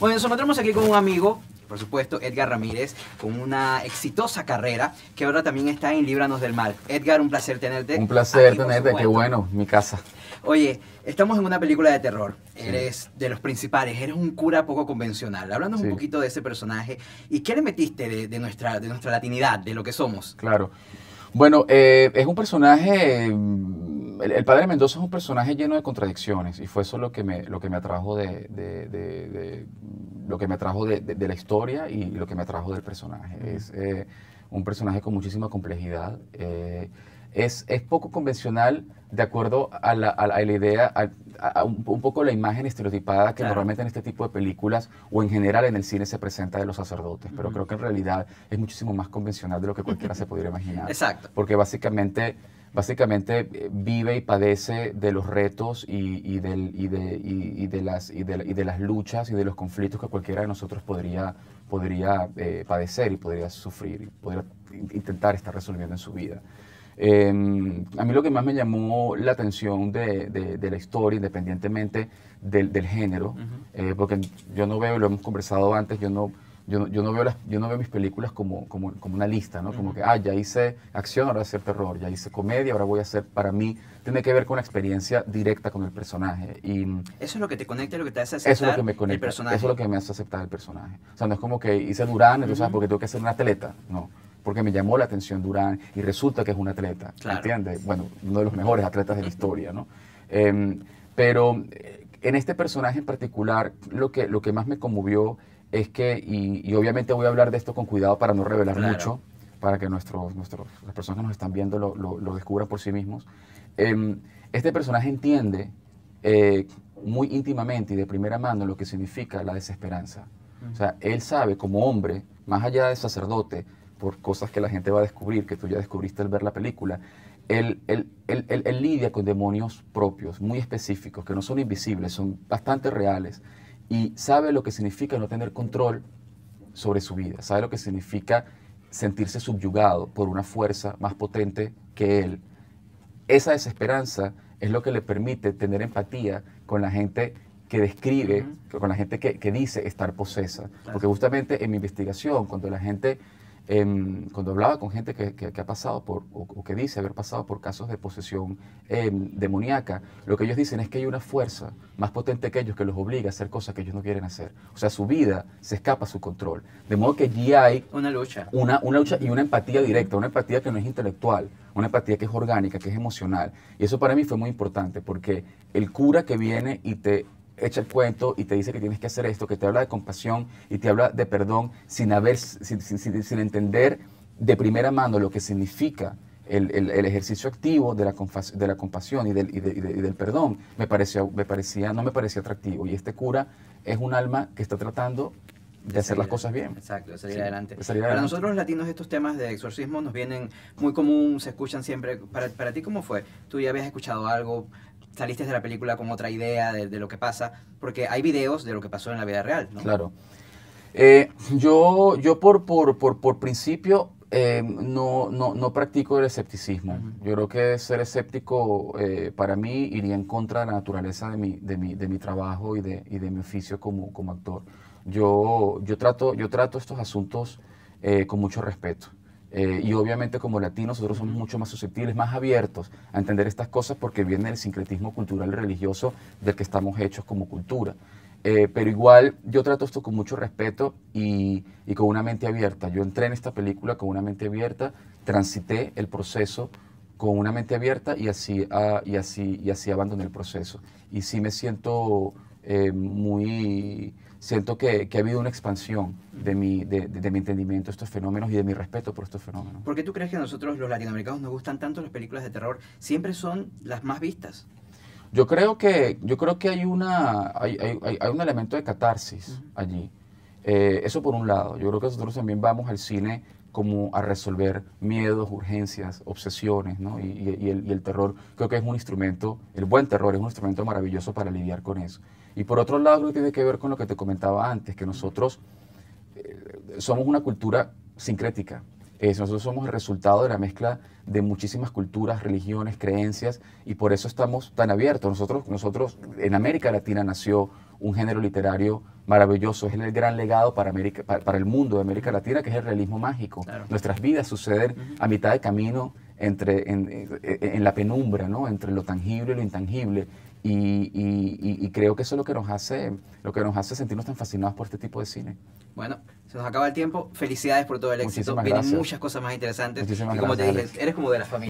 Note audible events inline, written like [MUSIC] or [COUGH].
Bueno, nos encontramos aquí con un amigo, por supuesto, Edgar Ramírez, con una exitosa carrera que ahora también está en Líbranos del Mal. Edgar, un placer tenerte. Un placer aquí, tenerte, qué bueno, mi casa. Oye, estamos en una película de terror. Eres de los principales, eres un cura poco convencional. Háblanos un poquito de ese personaje y qué le metiste de, de nuestra, de nuestra latinidad, de lo que somos. Claro. Bueno, eh, es un personaje, mm, el, el padre Mendoza es un personaje lleno de contradicciones y fue eso lo que me, lo que me atrajo de, de- de- de- lo que me atrajo de, la historia y lo que me atrajo del personaje. Es eh, un personaje con muchísima complejidad. eh, es, es poco convencional de acuerdo a la, a la- a la idea, a, a un, un poco la imagen estereotipada que Claro. normalmente en este tipo de películas o en general en el cine se presenta de los sacerdotes, pero creo que en realidad es muchísimo más convencional de lo que cualquiera se pudiera imaginar. [LAUGHS] Exacto. Porque básicamente, básicamente eh, vive y padece de los retos y, y del- y de, y- y de las, y, de, y de las luchas y de los conflictos que cualquiera de nosotros podría, podría eh, padecer y podría sufrir y podría in- intentar estar resolviendo en su vida. Eh, a mí lo que más me llamó la atención de, de- de la historia, independientemente del, del género, eh, porque yo no veo, lo hemos conversado antes, yo no, yo no, yo no veo, las, yo no veo mis películas como, como, como una lista, ¿no? Como que, ah, ya hice acción, ahora voy a hacer terror, ya hice comedia, ahora voy a hacer, para mí, tiene que ver con la experiencia directa con el personaje. Y Eso es lo que te conecta y lo que te hace eso aceptar es lo que me el conecta. personaje. Eso es lo que me hace aceptar el personaje. O sea, no es como que hice Durán, entonces, ah, porque tengo que ser un atleta. No. Porque me llamó la atención Durán y resulta que es un atleta. Claro. ¿Entiendes? Bueno, uno de los mejores atletas de la historia, ¿no? Em, pero eh, en este personaje en particular, lo que, lo que más me conmovió es que, y, y obviamente voy a hablar de esto con cuidado para no revelar Claro. mucho, para que nuestros, nuestros, las personas que nos están viendo lo, lo- lo descubran por sí mismos. Em, este personaje entiende eh, muy íntimamente y de primera mano lo que significa la desesperanza. O sea, él sabe como hombre, más allá de sacerdote, por cosas que la gente va a descubrir, que tú ya descubriste al ver la película, él, él- él- él- él lidia con demonios propios, muy específicos, que no son invisibles, son bastante reales, y sabe lo que significa no tener control sobre su vida, sabe lo que significa sentirse subyugado por una fuerza más potente que él. Esa desesperanza es lo que le permite tener empatía con la gente que describe, con la gente que, que dice estar posesa. Porque justamente en mi investigación, cuando la gente, em, cuando hablaba con gente que, que- que ha pasado por, o, o que dice haber pasado por casos de posesión em, demoníaca, lo que ellos dicen es que hay una fuerza más potente que ellos que los obliga a hacer cosas que ellos no quieren hacer. O sea, su vida se escapa a su control. De modo que allí hay Una lucha. una, una lucha y una empatía directa, una empatía que no es intelectual, una empatía que es orgánica, que es emocional. Y eso para mí fue muy importante porque el cura que viene y te echa el cuento y te dice que tienes que hacer esto, que te habla de compasión y te habla de perdón sin, haber, sin, sin- sin- sin entender de primera mano lo que significa el, el- el ejercicio activo de la, de la compasión y del, y de- y de- y del perdón, me me parecía, no me parecía atractivo. Y este cura es un alma que está tratando de hacer las cosas bien. Exacto, de salir Sí, adelante. de salir Para adelante. nosotros los latinos estos temas de exorcismo nos vienen muy común, se escuchan siempre. Para, para ti, ¿cómo fue? ¿Tú ya habías escuchado algo? ¿Saliste de la película con otra idea de, de lo que pasa? Porque hay videos de lo que pasó en la vida real, ¿no? Claro. Eh, yo, yo por, por, por, por principio eh, no, no, no practico el escepticismo. Yo creo que ser escéptico eh, para mí iría en contra de la naturaleza de mi, de mi, de mi trabajo y de, y de mi oficio como, como actor. Yo, yo, trato, yo trato estos asuntos eh, con mucho respeto. Eh, y obviamente como latinos nosotros somos mucho más susceptibles, más abiertos a entender estas cosas porque viene el sincretismo cultural y religioso del que estamos hechos como cultura. Eh, pero igual yo trato esto con mucho respeto y, y con una mente abierta. Yo entré en esta película con una mente abierta, transité el proceso con una mente abierta y así, ah, y así, y así abandoné el proceso. Y sí me siento eh, muy... Siento que, que ha habido una expansión de mi, de, de- de mi entendimiento de estos fenómenos y de mi respeto por estos fenómenos. ¿Por qué tú crees que a nosotros los latinoamericanos nos gustan tanto las películas de terror? Siempre son las más vistas. Yo creo que, yo creo que hay, una, hay, hay- hay- hay un elemento de catarsis allí. Eh, eso por un lado. Yo creo que nosotros también vamos al cine como a resolver miedos, urgencias, obsesiones, ¿no? Y, el, terror creo que es un instrumento, el buen terror es un instrumento maravilloso para lidiar con eso. Y por otro lado, creo que tiene que ver con lo que te comentaba antes, que nosotros eh, somos una cultura sincrética. Nosotros somos el resultado de la mezcla de muchísimas culturas, religiones, creencias, y por eso estamos tan abiertos. Nosotros, nosotros en América Latina nació un género literario maravilloso, es el gran legado para, América, para, el mundo de América Latina, que es el realismo mágico. Nuestras vidas suceden a mitad de camino entre, en, la penumbra, ¿no? entre lo tangible y lo intangible. Y, creo que eso es lo que nos hace, lo que nos hace sentirnos tan fascinados por este tipo de cine. Bueno, se nos acaba el tiempo. Felicidades por todo el éxito. Vienen muchas cosas más interesantes. y como te dije, eres como de la familia.